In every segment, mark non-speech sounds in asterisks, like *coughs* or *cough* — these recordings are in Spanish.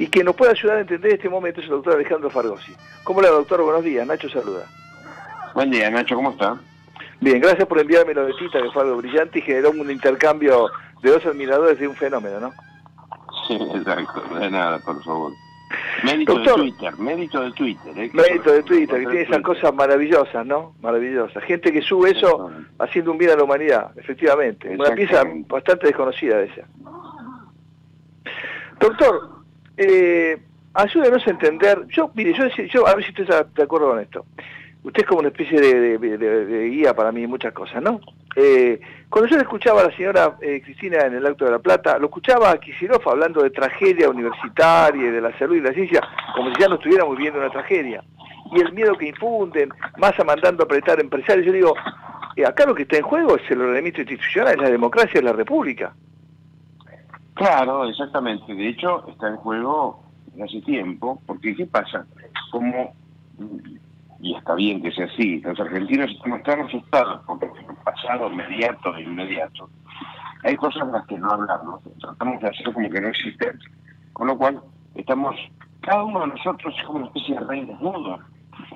y que nos puede ayudar a entender este momento es el doctor Alejandro Fargosi. ¿Cómo le va, doctor? Buenos días. Nacho saluda. Buen día, Nacho, ¿cómo está? Bien, gracias por enviarme la Tita, que fue algo brillante y generó un intercambio de dos admiradores de un fenómeno, ¿no? Sí, exacto, de nada, por favor. Mérito de Twitter, mérito de Twitter. ¿eh? Mérito de Twitter, que tiene esas cosas maravillosas, ¿no? Maravillosas. Gente que sube eso haciendo un bien a la humanidad, efectivamente. Una pieza bastante desconocida de ella. Doctor, eh, ayúdenos a entender, yo, mire, yo, yo a ver si usted está de acuerdo con esto. Usted es como una especie de, guía para mí en muchas cosas, ¿no? Eh, cuando yo le escuchaba a la señora eh, Cristina en el Acto de la Plata, lo escuchaba a Kicillof hablando de tragedia universitaria y de la salud y la ciencia, como si ya no estuviéramos viviendo una tragedia. Y el miedo que infunden, más mandando a apretar empresarios. Yo digo, eh, acá lo que está en juego es el ordenamiento institucional, es la democracia, es la república. Claro, exactamente. De hecho, está en juego hace tiempo, porque ¿qué pasa? Como y está bien que sea así, los argentinos estamos tan asustados por el pasado inmediato e inmediato. Hay cosas de las que no hablamos, tratamos de hacer como que no existen, con lo cual estamos, cada uno de nosotros es como una especie de rey desnudo.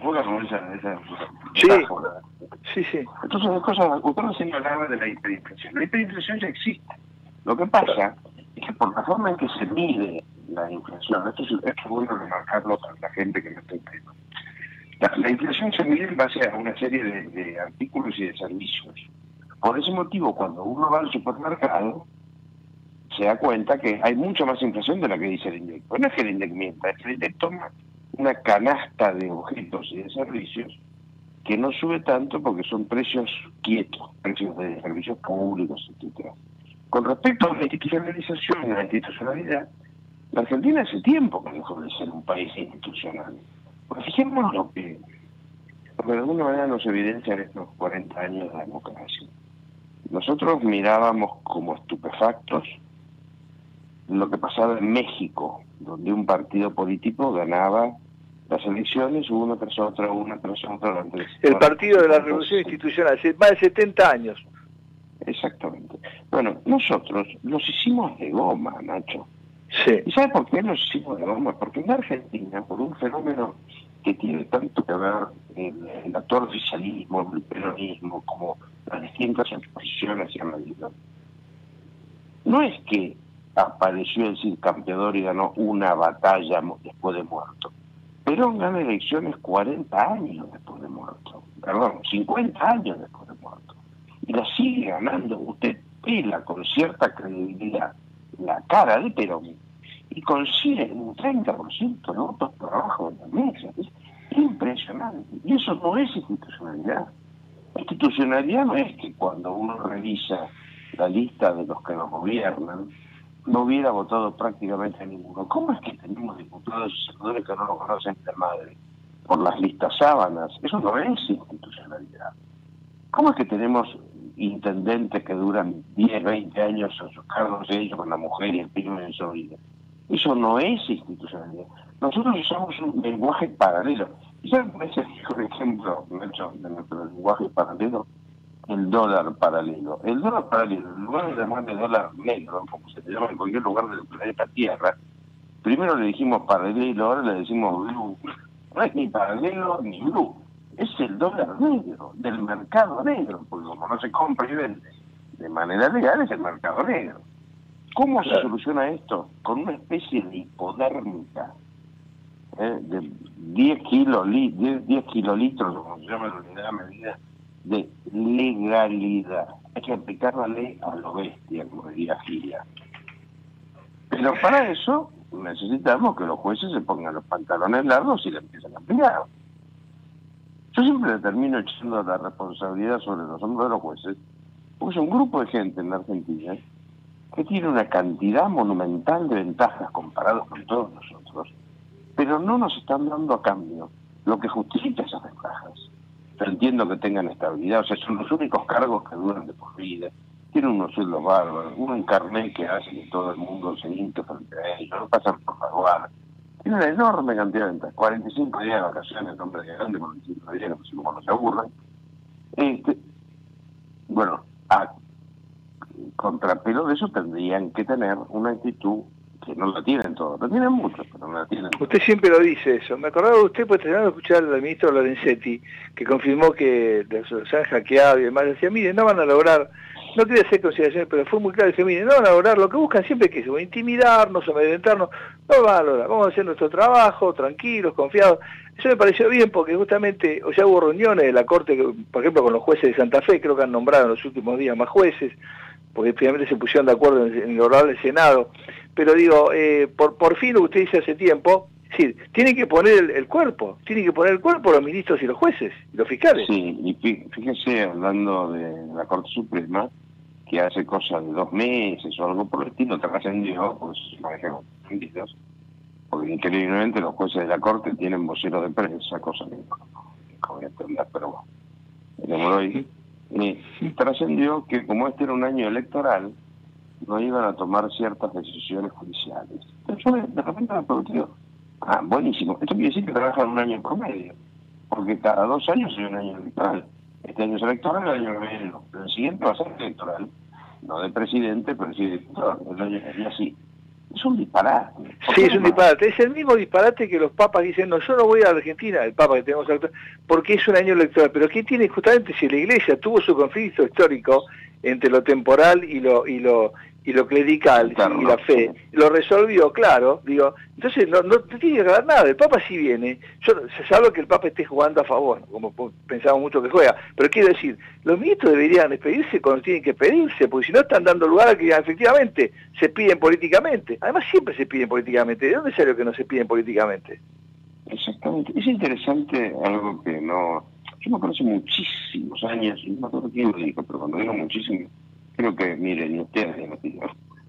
con esa, esa sí. sí, sí. Entonces, hay cosas, usted no hablaba de la hiperinflación. La hiperinflación ya existe. Lo que pasa por la forma en que se mide la inflación, esto es, esto es bueno remarcarlo para la gente que no está en la, inflación se mide en base a una serie de, artículos y de servicios. Por ese motivo, cuando uno va al supermercado, se da cuenta que hay mucha más inflación de la que dice el INDEC. no es que el INDEC mienta, es que el INDEC toma una canasta de objetos y de servicios que no sube tanto porque son precios quietos, precios de servicios públicos, etc. Con respecto a la institucionalización y la institucionalidad, la Argentina hace tiempo que dejó de ser un país institucional. Pues fijémonos lo que, de alguna manera nos evidencia en estos 40 años de democracia. Nosotros mirábamos como estupefactos lo que pasaba en México, donde un partido político ganaba las elecciones una tras otra, una tras otra. El Partido de la Revolución Institucional, hace más de 70 años. Exactamente. Bueno, nosotros los hicimos de goma, Nacho. Sí. ¿Y sabe por qué los hicimos de goma? Porque en Argentina, por un fenómeno que tiene tanto que ver el, el actual oficialismo, el peronismo, como las distintas exposiciones en la vida, no es que apareció el Cid Campeador y ganó una batalla después de muerto. Perón gana elecciones 40 años después de muerto, perdón, 50 años después de muerto. Y la sigue ganando. Usted pela con cierta credibilidad la cara de Perón y consigue un 30% de votos por abajo de la mesa. Es impresionante. Y eso no es institucionalidad. Institucionalidad no es que cuando uno revisa la lista de los que nos gobiernan, no hubiera votado prácticamente ninguno. ¿Cómo es que tenemos diputados y senadores que no lo conocen de madre? Por las listas sábanas. Eso no es institucionalidad. ¿Cómo es que tenemos intendentes que duran 10, 20 años en sus cargos ellos con la mujer y el primo en su vida? Eso no es institucionalidad. Nosotros usamos un lenguaje paralelo. ¿Y saben cuál es el ejemplo, de nuestro lenguaje paralelo? El dólar paralelo. El dólar paralelo, en lugar de llamarle dólar negro, como se le llama en cualquier lugar del planeta Tierra, primero le dijimos paralelo, ahora le decimos blue. No es ni paralelo ni blue. Es el dólar negro, del mercado negro, porque como no se compra y vende de manera legal, es el mercado negro. ¿Cómo se soluciona esto? Con una especie de hipodérmica ¿eh? de 10, kilos, 10, kilolitros, como se llama la unidad medida, de legalidad. Hay que aplicar la ley a lo bestia, como diría Gilia. Pero para eso necesitamos que los jueces se pongan los pantalones largos y le empiecen a aplicar. Yo siempre termino echando la responsabilidad sobre los hombros de los jueces, porque es un grupo de gente en la Argentina que tiene una cantidad monumental de ventajas comparados con todos nosotros, pero no nos están dando a cambio lo que justifica esas ventajas. Yo entiendo que tengan estabilidad, o sea, son los únicos cargos que duran de por vida, tienen unos sueldos bárbaros, un encarné que hace que todo el mundo se hinque frente a ellos, no pasan por la guardia. Tiene una enorme cantidad de ventajas, 45 días de vacaciones, hombre de grande, 45 días, no sé cómo no se aburren. Este, bueno, a contrapelo de eso tendrían que tener una actitud que no la tienen todos, la tienen muchos, pero no la tienen. Usted siempre lo dice eso. Me acordaba usted, pues tratando de escuchar al ministro Lorenzetti, que confirmó que se han hackeado y demás. Decía, mire, no van a lograr, no quería hacer consideraciones, pero fue muy claro. Decía, mire, no van a lograr, lo que buscan siempre es que es intimidarnos, amedrentarnos. No van a lograr, vamos a hacer nuestro trabajo, tranquilos, confiados. Eso me pareció bien porque justamente, o sea, hubo reuniones de la Corte, por ejemplo, con los jueces de Santa Fe, creo que han nombrado en los últimos días más jueces, porque finalmente se pusieron de acuerdo en, el oral del Senado. Pero digo, eh, por, por fin lo que usted dice hace tiempo, es decir, tienen que poner el, cuerpo, tienen que poner el cuerpo los ministros y los jueces, y los fiscales. Sí, y fíjese, hablando de la Corte Suprema, que hace cosas de dos meses o algo por el estilo, trascendió, pues se maneja con porque increíblemente los jueces de la Corte tienen vocero de prensa, cosa que no voy a entender, pero bueno, ahí. Eh, trascendió que como este era un año electoral, no iban a tomar ciertas decisiones judiciales. Entonces yo de repente me pregunté, ah, buenísimo, esto quiere decir que trabajan un año en promedio, porque cada dos años hay un año electoral. Este año es electoral, el año que viene no, el siguiente va a ser electoral, no de presidente, pero sí de diputado, y así. Es un disparate. Sí, es un disparate. Es el mismo disparate que los papas dicen, no, yo no voy a Argentina, el papa que tenemos actual, porque es un año electoral. Pero ¿qué tiene justamente si la iglesia tuvo su conflicto histórico entre lo temporal y lo, y lo, y lo clerical y la fe, lo resolvió, claro, digo, entonces no, no tiene que ganar nada, el Papa sí viene, yo se sabe que el Papa esté jugando a favor, como pensamos mucho que juega, pero quiero decir, los ministros deberían despedirse cuando tienen que pedirse, porque si no están dando lugar a que efectivamente se piden políticamente, además siempre se piden políticamente, ¿de dónde sale que no se piden políticamente? Exactamente, es interesante algo que no, yo me acuerdo hace muchísimos años, no me acuerdo quién lo dijo, pero cuando digo muchísimo, Creo que, miren, ustedes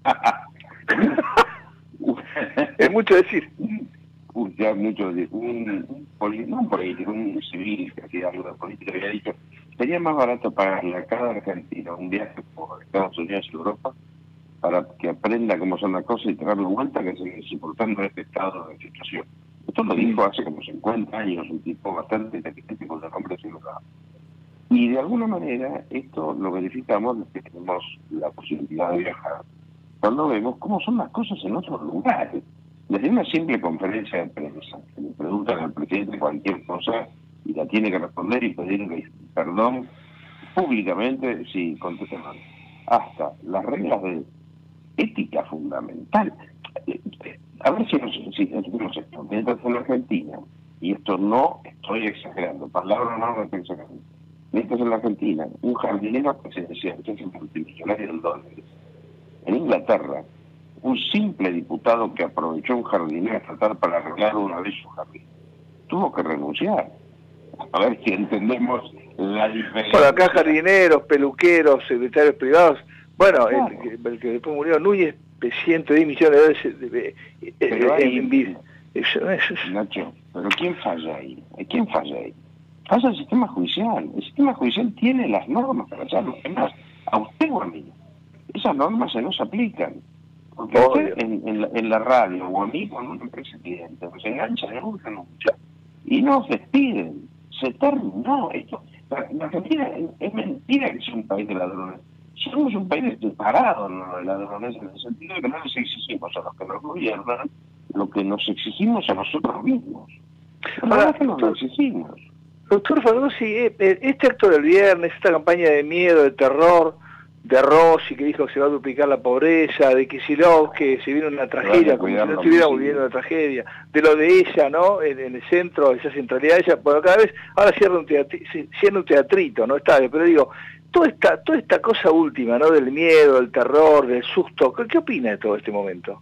*laughs* es mucho decir. ya mucho decir. Un, un, no un político, un civil que hacía algo de política había dicho, sería más barato pagarle a cada argentino un viaje por Estados Unidos y Europa para que aprenda cómo son las cosas y traerlo vuelta que seguir soportando este estado de situación. Esto lo dijo hace como 50 años, un tipo bastante el nombre de y de alguna manera esto lo verificamos que tenemos la posibilidad de viajar, cuando vemos cómo son las cosas en otros lugares. Desde una simple conferencia de prensa, que le preguntan al presidente cualquier cosa y la tiene que responder y pedirle perdón públicamente si contesta mal. Hasta las reglas de ética fundamental. A ver si nos si esto. Mientras en Argentina, y esto no estoy exagerando, palabra no, no estoy exagerando, Mientras en la Argentina, un jardinero presidencial, que es multimillonario del dólar, en Inglaterra, un simple diputado que aprovechó un jardinero a tratar para arreglar una vez su jardín, tuvo que renunciar. A ver si entendemos la diferencia. Bueno, acá jardineros, peluqueros, secretarios privados, bueno, el, que después murió, Núñez, 110 millones de dólares de, de, Nacho, pero ¿quién falla ahí? ¿Quién falla ahí? Pasa el sistema judicial. El sistema judicial tiene las normas para hacerlo. Además, a usted o a mí, esas normas se nos aplican. Porque usted en, la, radio o a mí cuando una empresa cliente se engancha de una lucha y nos despiden. Se terminó esto. La, Argentina es mentira que sea un país de ladrones. Somos un país separado ¿no? de ladrones en el sentido de que no les exigimos a los que nos gobiernan lo que nos exigimos a nosotros mismos. Ahora, que nos lo exigimos. Doctor Fabrosi, eh, eh, este acto del viernes, esta campaña de miedo, de terror, de Rossi que dijo que se va a duplicar la pobreza, de Kicillof que se viene una tragedia, como si no estuviera viviendo una tragedia, de lo de ella, ¿no? En, el centro, esa centralidad de ella, bueno, cada vez, ahora cierra un, un teatrito, ¿no? Está bien, pero digo, toda esta, toda esta cosa última, ¿no? Del miedo, del terror, del susto, ¿qué, opina de todo este momento?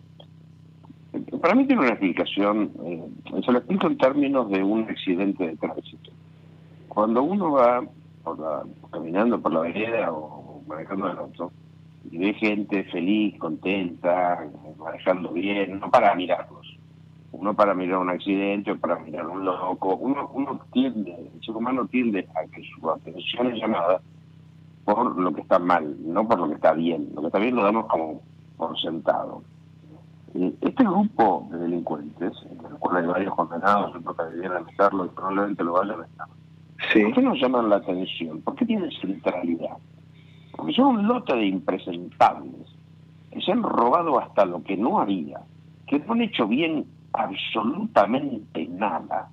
Para mí tiene una explicación, eh, se lo explico en términos de un accidente de tránsito. Cuando uno va caminando por la vereda o manejando el auto y ve gente feliz, contenta, manejando bien, no para mirarlos, uno para mirar un accidente o para mirar un loco, uno, uno tiende, el ser humano tiende a que su atención es llamada por lo que está mal, no por lo que está bien. Lo que está bien lo damos como por sentado. Este grupo de delincuentes, en el cual hay varios condenados, yo creo que deberían analizarlo y probablemente lo vayan a estar, ¿Por qué nos llaman la atención? ¿Por qué tienen centralidad? Porque son un lote de impresentables que se han robado hasta lo que no había. que no han hecho bien absolutamente nada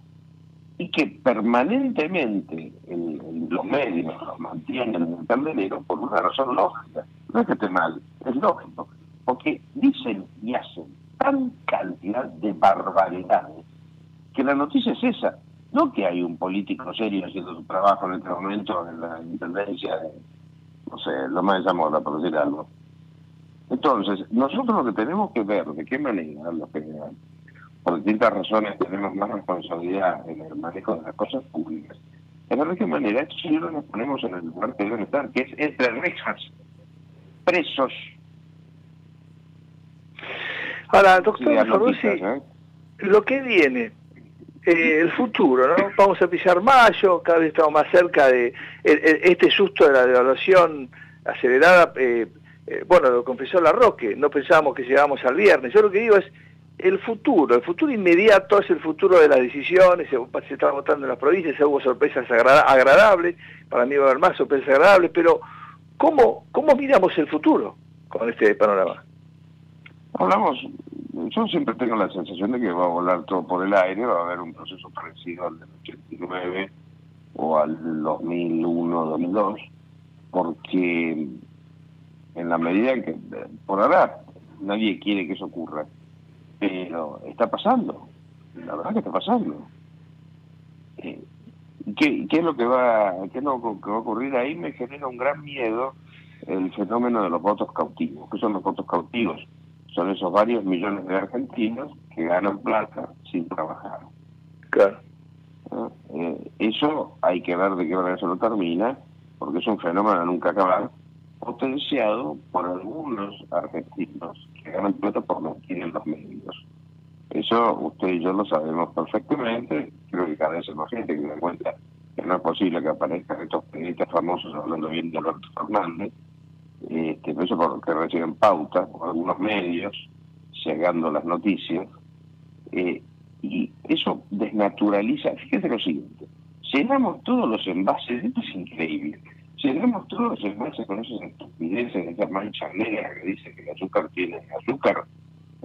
y que permanentemente en, los medios los mantienen en el candelero por una razón lógica. No es que mal, es lógico. Porque dicen y hacen tan cantidad de barbaridades que la noticia es esa. No que hay un político serio haciendo su trabajo en este momento en la intendencia de, no sé, lo más de Zamora, por decir algo. Entonces, nosotros lo que tenemos que ver, de qué manera, los que por distintas razones tenemos más responsabilidad en el manejo de las cosas públicas, es ver de qué manera estos señores nos ponemos en el lugar que deben estar, que es entre rejas, presos. Ahora, doctor Farusi, ¿eh? lo que viene, eh, el futuro, ¿no? Vamos a pisar mayo, cada vez estamos más cerca de este susto de la devaluación acelerada. Eh, eh, bueno, lo confesó la Roque, no pensábamos que llegábamos al viernes. Yo lo que digo es el futuro, el futuro inmediato es el futuro de las decisiones, se, se está votando en las provincias, hubo sorpresas agradables, para mí va a haber más sorpresas agradables, pero ¿cómo, cómo miramos el futuro con este panorama? Hablamos yo siempre tengo la sensación de que va a volar todo por el aire, va a haber un proceso parecido al del 89 o al 2001, 2002, porque en la medida en que, por ahora, nadie quiere que eso ocurra, pero está pasando, la verdad que está pasando. Eh, ¿qué, ¿Qué es lo que va, qué es lo que va a ocurrir ahí? Me genera un gran miedo el fenómeno de los votos cautivos. ¿Qué son los votos cautivos? Son esos varios millones de argentinos que ganan plata sin trabajar. Claro. Eh, eso hay que ver de qué manera se lo termina, porque es un fenómeno nunca acabar, potenciado por algunos argentinos que ganan plata por no tienen los medios. Eso usted y yo lo sabemos perfectamente, creo que cada vez hay más gente que se da cuenta que no es posible que aparezcan estos periodistas famosos hablando bien de Alberto Fernández, este, eso porque reciben pauta por algunos medios, llegando las noticias, eh, y eso desnaturaliza, fíjese lo siguiente, llenamos todos los envases, esto es increíble, llenamos todos los envases con esas estupideces, esa mancha negra que dice que el azúcar tiene azúcar,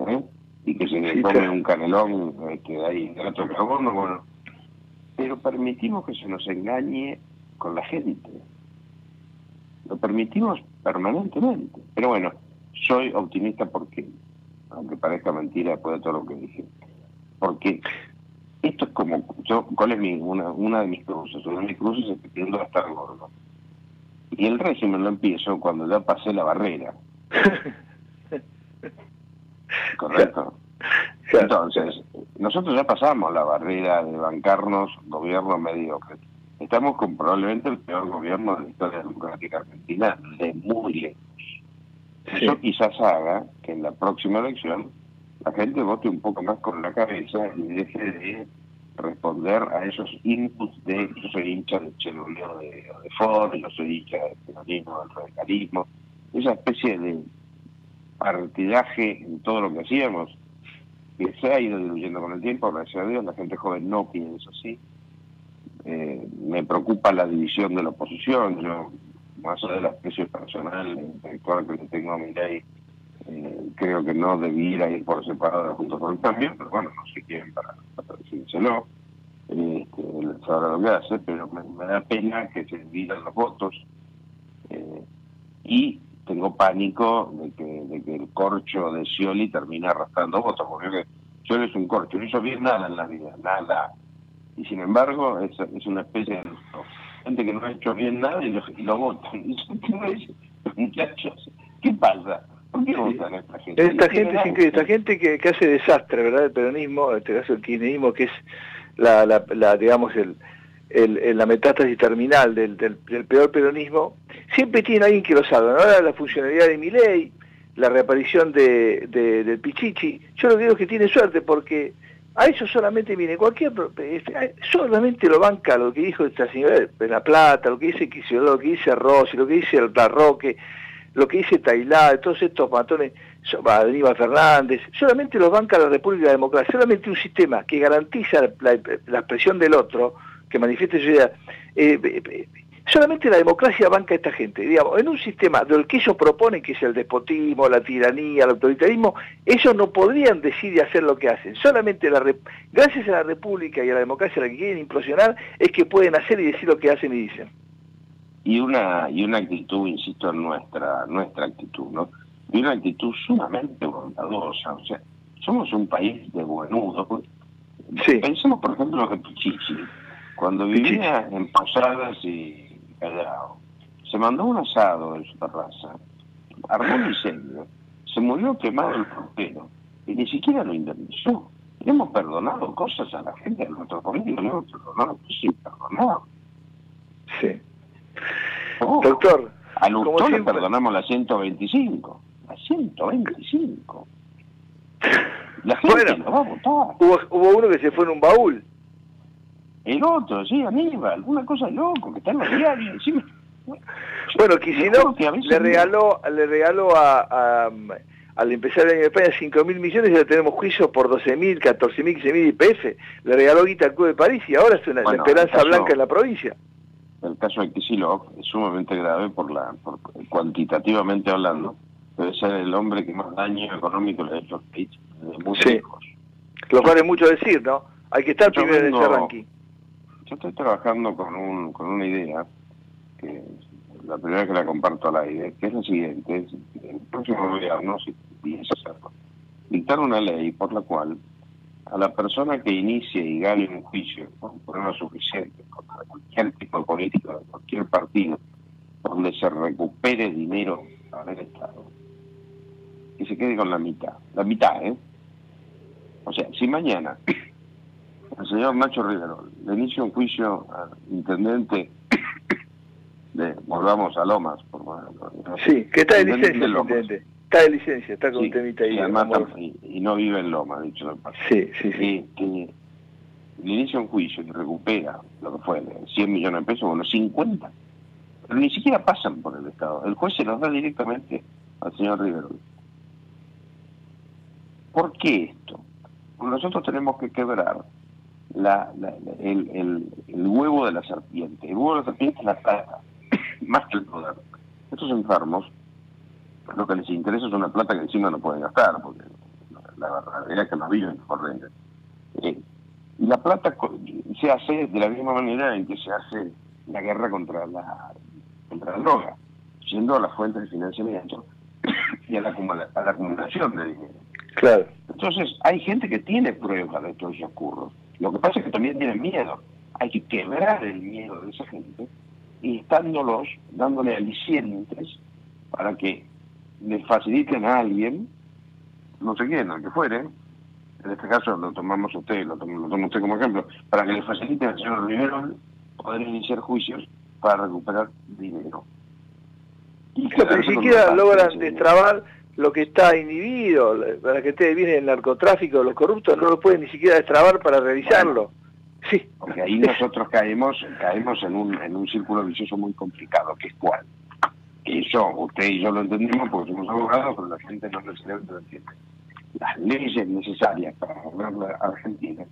¿eh? y que se le come un canelón que hay hidrato de carbono, bueno, pero permitimos que se nos engañe con la gente. Permitimos permanentemente. Pero bueno, soy optimista porque, aunque parezca mentira después de todo lo que dije, porque esto es como, yo, ¿cuál es mi, una, una de mis cruces? Una de mis cruces es que tiendo a estar gordo. Y el régimen lo empiezo cuando ya pasé la barrera. *laughs* ¿Correcto? Entonces, nosotros ya pasamos la barrera de bancarnos gobierno mediocre. Estamos con probablemente el peor gobierno de la historia democrática argentina de muy lejos. Eso quizás haga que en la próxima elección la gente vote un poco más con la cabeza y deje de responder a esos inputs de yo soy hincha del cheloleo de, de Ford, yo soy hincha del peronismo, del radicalismo, esa especie de partidaje en todo lo que hacíamos, que se ha ido diluyendo con el tiempo, gracias a Dios, la gente joven no piensa así, eh, me preocupa la división de la oposición. Yo, más allá de la especie personal intelectual que tengo a mi ley, eh, creo que no debiera ir por separado junto con el cambio, pero bueno, no sé quién para, para decírselo. Este, él sabrá lo que hace, pero me, da pena que se dividan los votos. Eh, y tengo pánico de que, de que el corcho de Scioli termine arrastrando votos, porque Scioli es un corcho, no hizo bien nada en la vida, nada y sin embargo es, es una especie de gente que no ha hecho bien nada y lo, y lo votan. Y muchachos, ¿qué pasa? ¿Por qué votan a esta gente? Esta gente es increíble, esta gente que, que, hace desastre, ¿verdad? El peronismo, en este caso el kirchnerismo, que es la, la, la digamos, el, el, la metástasis terminal del, del, peor peronismo, siempre tiene alguien que lo salva. Ahora la funcionalidad de mi ley, la reaparición de, de, del Pichichi, yo lo que digo es que tiene suerte porque a eso solamente viene cualquier, este, solamente lo banca lo que dijo esta señora de La Plata, lo que dice Kicillof, lo que dice Rossi, lo que dice el Roque, lo que dice Tailá, todos estos matones, Aníbal Fernández, solamente los banca la República Democrática, solamente un sistema que garantiza la, expresión del otro, que manifieste su idea, eh, solamente la democracia banca a esta gente. Digamos, en un sistema del que ellos proponen, que es el despotismo, la tiranía, el autoritarismo, ellos no podrían decir y hacer lo que hacen. Solamente la gracias a la república y a la democracia la que quieren implosionar es que pueden hacer y decir lo que hacen y dicen. Y una, y una actitud, insisto, nuestra, nuestra actitud, ¿no? Y una actitud sumamente bondadosa, o sea, somos un país de buenudo. Pues. Sí. Pensemos, por ejemplo, lo de Pichichi, cuando vivía en Posadas y Callao, se mandó un asado en su terraza, armó un incendio, se murió quemado el portero y ni siquiera lo indemnizó. hemos perdonado cosas a la gente de nuestro políticos, le hemos perdonado cosas imperdonables. Sí. Oh, Doctor. A Lustó le perdonamos la 125. La 125. La gente bueno, lo va a votar. Hubo, hubo uno que se fue en un baúl. El otro, sí, Aníbal, una cosa loco, que está en los diarios encima. Bueno, Kicillof le regaló, le regaló a, al empezar el año de España 5 mil millones y ya tenemos juicio por 12 mil, 14 mil, 15 mil IPF. Le regaló guita al Club de París y ahora es una esperanza blanca en la provincia. El caso de Kicillof es sumamente grave por la por, cuantitativamente hablando. Debe ser el hombre que más daño económico le ha hecho país muy sí. Lo cual es mucho decir, ¿no? Hay que estar primero en ese ranking. Yo estoy trabajando con, un, con una idea que la primera vez que la comparto al aire, que es la siguiente, es el próximo gobierno, si piensa hacerlo, dictar una ley por la cual a la persona que inicie y gane un juicio con pruebas suficientes contra cualquier tipo de político, de cualquier partido, donde se recupere dinero para el Estado, que se quede con la mitad. La mitad, ¿eh? O sea, si mañana el señor Nacho Rivero le inicia un juicio al intendente volvamos a Lomas, por Sí, que está de licencia, Está de licencia, está con un temita ahí. y, no vive en Lomas, dicho lo Sí, sí, sí. Que, le inicia un juicio y recupera lo que fue, 100 millones de pesos, bueno, 50. Pero ni siquiera pasan por el Estado. El juez se los da directamente al señor Rivero. ¿Por qué esto? Nosotros tenemos que quebrar la, el, el, el, huevo de la serpiente. El huevo de la serpiente es la plata *coughs* más que el poder. Estos enfermos, lo que les interesa es una plata que encima no pueden gastar, porque la verdad es que no viven corriente. Eh, y la plata se hace de la misma manera en que se hace la guerra contra la, contra la droga, siendo a las fuentes de financiamiento *coughs* y a la, a la acumulación de dinero. Claro. Entonces, hay gente que tiene pruebas de estos ocurros. Lo que pasa es que también tienen miedo. Hay que quebrar el miedo de esa gente y estándolos, dándole alicientes para que le faciliten a alguien, no sé quién, al que fuere, en este caso lo tomamos usted, lo, toma usted como ejemplo, para que le faciliten al señor Rivero poder iniciar juicios para recuperar dinero. Y pero ni siquiera logran destrabar lo que está inhibido, para que ustedes viene el narcotráfico, los corruptos no lo pueden ni siquiera destrabar para revisarlo. Sí. Porque ahí nosotros caemos, caemos en un, en un círculo vicioso muy complicado, que es cuál. Que eso, usted y yo lo entendemos porque somos abogados, pero la gente no lo entiende. Las leyes necesarias para gobernar la Argentina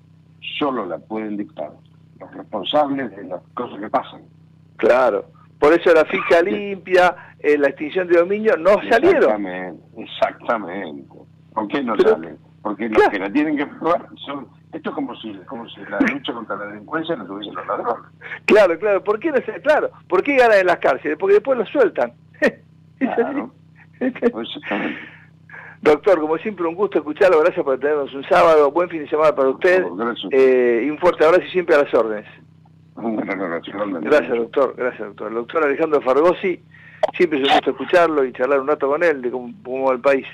solo la pueden dictar los responsables de las cosas que pasan. Claro. Por eso la ficha limpia, eh, la extinción de dominio, no salieron. Exactamente, exactamente. ¿Por qué no salen? Porque los que la tienen que probar son esto es como si, como si la lucha contra la delincuencia no tuviesen los ladrones. Claro, claro. ¿Por qué no sé? Claro. ¿Por qué ganan en las cárceles? Porque después los sueltan. *laughs* claro. Doctor, como siempre, un gusto escucharlo. Gracias por tenernos un sábado. Buen fin de semana para usted. Eh, y un fuerte abrazo y siempre a las órdenes. Gracias, doctor. Gracias, doctor. El doctor Alejandro Fargosi, siempre es un gusto escucharlo y charlar un rato con él de cómo, cómo va el país.